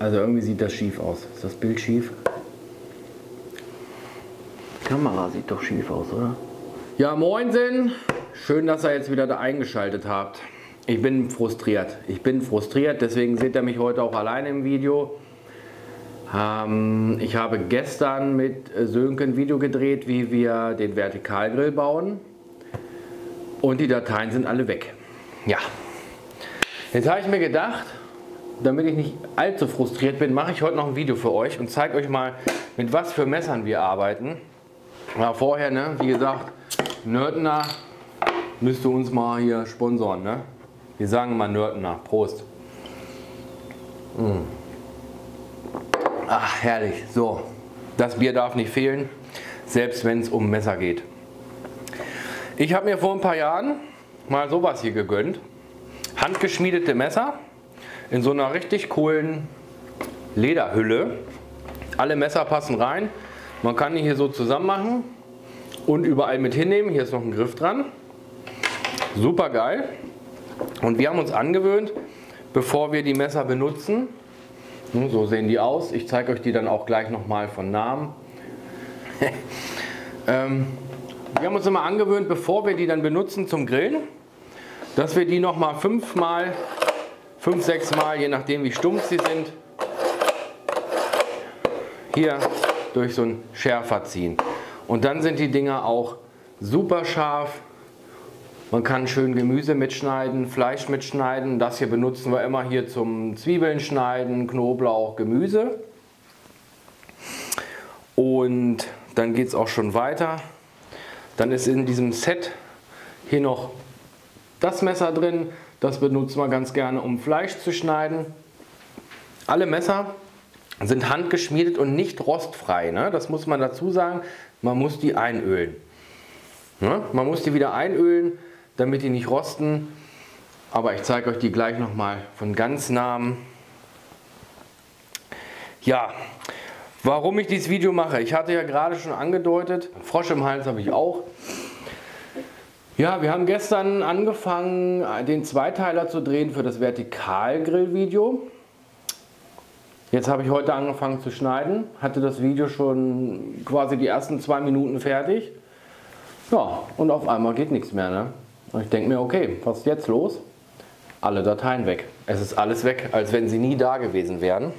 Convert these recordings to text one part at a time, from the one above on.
Also irgendwie sieht das schief aus. Ist das Bild schief? Die Kamera sieht doch schief aus, oder? Ja, moinsen! Schön, dass ihr jetzt wieder da eingeschaltet habt. Ich bin frustriert. Ich bin frustriert, deswegen seht ihr mich heute auch alleine im Video. Ähm, ich habe gestern mit Sönke ein Video gedreht, wie wir den Vertikalgrill bauen. Und die Dateien sind alle weg. Ja. Jetzt habe ich mir gedacht, damit ich nicht allzu frustriert bin, mache ich heute noch ein Video für euch und zeige euch mal, mit was für Messern wir arbeiten. Aber vorher, ne, wie gesagt, Nördner müsste uns mal hier sponsoren. Ne? Wir sagen mal Nördner. Prost. Mmh. Ach, herrlich. So, das Bier darf nicht fehlen, selbst wenn es um Messer geht. Ich habe mir vor ein paar Jahren mal sowas hier gegönnt. Handgeschmiedete Messer in so einer richtig coolen Lederhülle. Alle Messer passen rein. Man kann die hier so zusammen machen und überall mit hinnehmen. Hier ist noch ein Griff dran. Super geil. Und wir haben uns angewöhnt, bevor wir die Messer benutzen, so sehen die aus. Ich zeige euch die dann auch gleich nochmal von Namen. ähm, wir haben uns immer angewöhnt, bevor wir die dann benutzen zum Grillen, dass wir die nochmal fünfmal fünf, sechs Mal, je nachdem wie stumpf sie sind, hier durch so einen Schärfer ziehen. Und dann sind die Dinger auch super scharf. Man kann schön Gemüse mitschneiden, Fleisch mitschneiden. Das hier benutzen wir immer hier zum Zwiebeln schneiden, Knoblauch, Gemüse. Und dann geht es auch schon weiter. Dann ist in diesem Set hier noch das Messer drin. Das benutzen wir ganz gerne, um Fleisch zu schneiden. Alle Messer sind handgeschmiedet und nicht rostfrei. Ne? Das muss man dazu sagen. Man muss die einölen. Ne? Man muss die wieder einölen, damit die nicht rosten. Aber ich zeige euch die gleich nochmal von ganz nahem. Ja, warum ich dieses Video mache. Ich hatte ja gerade schon angedeutet, Frosch im Hals habe ich auch. Ja, wir haben gestern angefangen, den Zweiteiler zu drehen für das Vertikalgrill-Video. Jetzt habe ich heute angefangen zu schneiden, hatte das Video schon quasi die ersten zwei Minuten fertig. Ja, und auf einmal geht nichts mehr. Ne? Und ich denke mir, okay, was ist jetzt los? Alle Dateien weg. Es ist alles weg, als wenn sie nie da gewesen wären.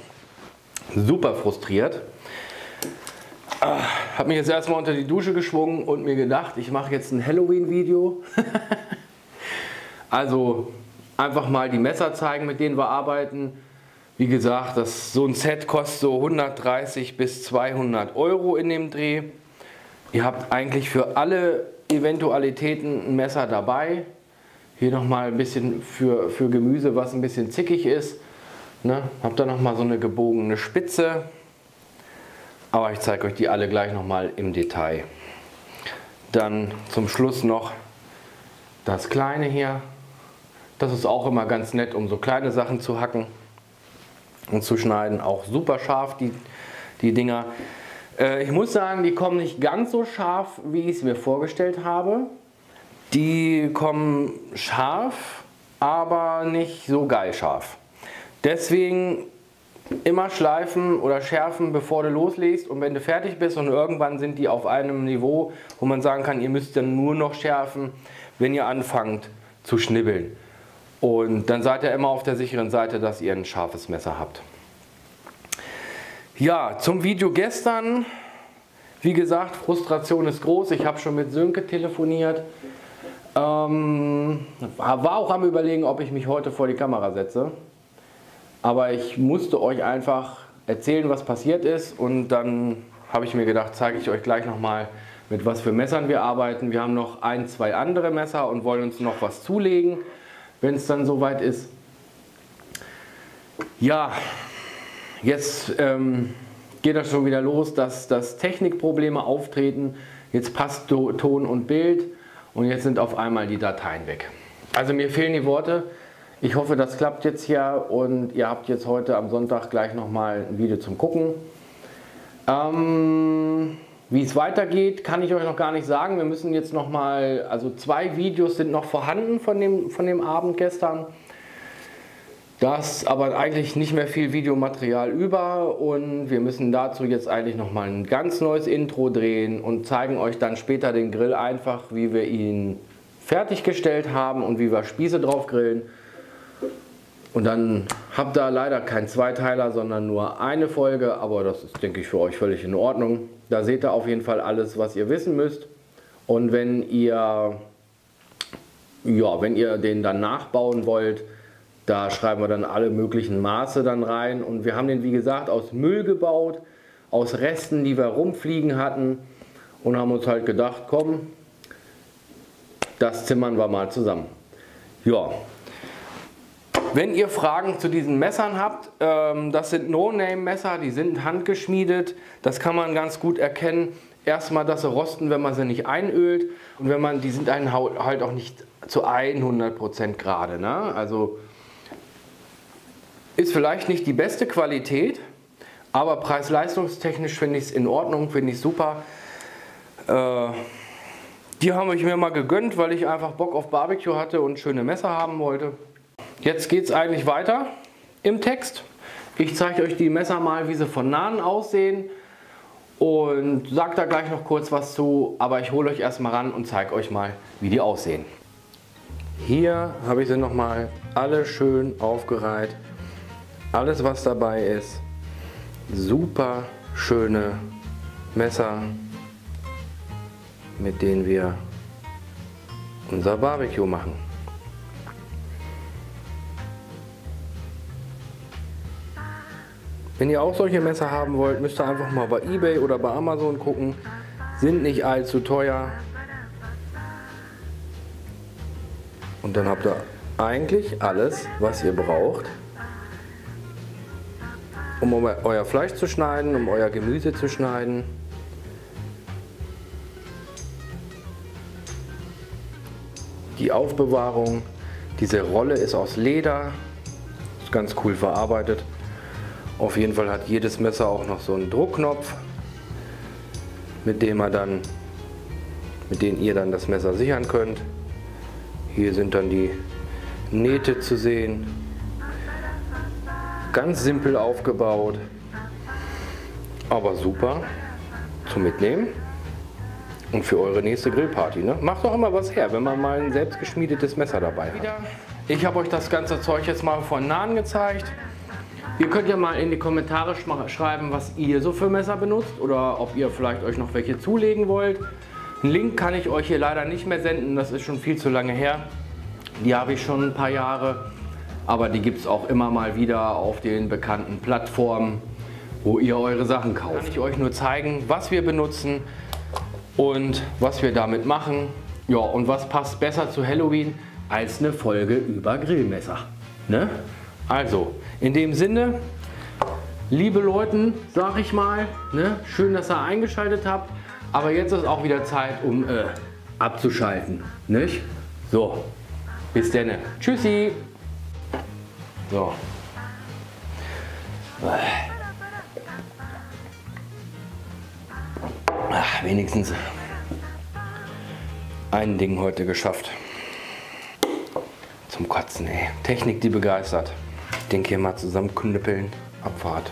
Super frustriert. Ah, habe mich jetzt erstmal unter die Dusche geschwungen und mir gedacht, ich mache jetzt ein Halloween-Video. also einfach mal die Messer zeigen, mit denen wir arbeiten. Wie gesagt, das, so ein Set kostet so 130 bis 200 Euro in dem Dreh. Ihr habt eigentlich für alle Eventualitäten ein Messer dabei. Hier nochmal ein bisschen für, für Gemüse, was ein bisschen zickig ist. Ne? Habt ihr nochmal so eine gebogene Spitze. Aber ich zeige euch die alle gleich nochmal im Detail. Dann zum Schluss noch das kleine hier. Das ist auch immer ganz nett, um so kleine Sachen zu hacken und zu schneiden. Auch super scharf, die, die Dinger. Äh, ich muss sagen, die kommen nicht ganz so scharf, wie ich es mir vorgestellt habe. Die kommen scharf, aber nicht so geil scharf. Deswegen immer schleifen oder schärfen, bevor du loslegst und wenn du fertig bist und irgendwann sind die auf einem Niveau, wo man sagen kann, ihr müsst dann nur noch schärfen, wenn ihr anfangt zu schnibbeln. Und dann seid ihr immer auf der sicheren Seite, dass ihr ein scharfes Messer habt. Ja, zum Video gestern. Wie gesagt, Frustration ist groß. Ich habe schon mit Sönke telefoniert. Ähm, war auch am überlegen, ob ich mich heute vor die Kamera setze. Aber ich musste euch einfach erzählen, was passiert ist und dann habe ich mir gedacht, zeige ich euch gleich nochmal, mit was für Messern wir arbeiten. Wir haben noch ein, zwei andere Messer und wollen uns noch was zulegen, wenn es dann soweit ist. Ja, jetzt ähm, geht das schon wieder los, dass, dass Technikprobleme auftreten. Jetzt passt Ton und Bild und jetzt sind auf einmal die Dateien weg. Also mir fehlen die Worte. Ich hoffe, das klappt jetzt hier und ihr habt jetzt heute am Sonntag gleich nochmal ein Video zum Gucken. Ähm, wie es weitergeht, kann ich euch noch gar nicht sagen. Wir müssen jetzt nochmal, also zwei Videos sind noch vorhanden von dem, von dem Abend gestern. Da ist aber eigentlich nicht mehr viel Videomaterial über und wir müssen dazu jetzt eigentlich nochmal ein ganz neues Intro drehen und zeigen euch dann später den Grill einfach, wie wir ihn fertiggestellt haben und wie wir Spieße drauf grillen. Und dann habt ihr leider keinen Zweiteiler, sondern nur eine Folge, aber das ist, denke ich, für euch völlig in Ordnung. Da seht ihr auf jeden Fall alles, was ihr wissen müsst. Und wenn ihr, ja, wenn ihr den dann nachbauen wollt, da schreiben wir dann alle möglichen Maße dann rein. Und wir haben den, wie gesagt, aus Müll gebaut, aus Resten, die wir rumfliegen hatten. Und haben uns halt gedacht, komm, das zimmern wir mal zusammen. Ja. Wenn ihr Fragen zu diesen Messern habt, ähm, das sind No-Name-Messer, die sind handgeschmiedet. Das kann man ganz gut erkennen. Erstmal, dass sie rosten, wenn man sie nicht einölt. Und wenn man, die sind einen halt auch nicht zu 100% gerade. Ne? Also ist vielleicht nicht die beste Qualität, aber preis-leistungstechnisch finde ich es in Ordnung, finde ich super. Äh, die habe ich mir mal gegönnt, weil ich einfach Bock auf Barbecue hatte und schöne Messer haben wollte. Jetzt geht es eigentlich weiter im Text. Ich zeige euch die Messer mal, wie sie von nahen aussehen und sage da gleich noch kurz was zu, aber ich hole euch erstmal ran und zeige euch mal, wie die aussehen. Hier habe ich sie nochmal alle schön aufgereiht alles was dabei ist. Super schöne Messer, mit denen wir unser Barbecue machen. Wenn ihr auch solche Messer haben wollt, müsst ihr einfach mal bei eBay oder bei Amazon gucken. Sind nicht allzu teuer. Und dann habt ihr eigentlich alles, was ihr braucht, um euer Fleisch zu schneiden, um euer Gemüse zu schneiden. Die Aufbewahrung, diese Rolle ist aus Leder, ist ganz cool verarbeitet. Auf jeden Fall hat jedes Messer auch noch so einen Druckknopf, mit dem er dann, mit dem ihr dann das Messer sichern könnt. Hier sind dann die Nähte zu sehen. Ganz simpel aufgebaut, aber super zum Mitnehmen und für eure nächste Grillparty. Ne? Macht doch immer was her, wenn man mal ein selbstgeschmiedetes Messer dabei hat. Ich habe euch das ganze Zeug jetzt mal von nahen gezeigt. Ihr könnt ja mal in die Kommentare schreiben, was ihr so für Messer benutzt oder ob ihr vielleicht euch noch welche zulegen wollt. Einen Link kann ich euch hier leider nicht mehr senden, das ist schon viel zu lange her. Die habe ich schon ein paar Jahre aber die gibt es auch immer mal wieder auf den bekannten Plattformen, wo ihr eure Sachen kauft. Kann ich euch nur zeigen, was wir benutzen und was wir damit machen. Ja, und was passt besser zu Halloween als eine Folge über Grillmesser. Ne? Also, in dem Sinne, liebe Leute, sag ich mal, ne? schön, dass ihr eingeschaltet habt. Aber jetzt ist auch wieder Zeit, um äh, abzuschalten. Nicht? So, bis dann. Tschüssi. So. Ach, wenigstens ein Ding heute geschafft. Zum Kotzen, ey. Technik, die begeistert. Denke hier mal zusammen knüppeln. Abfahrt.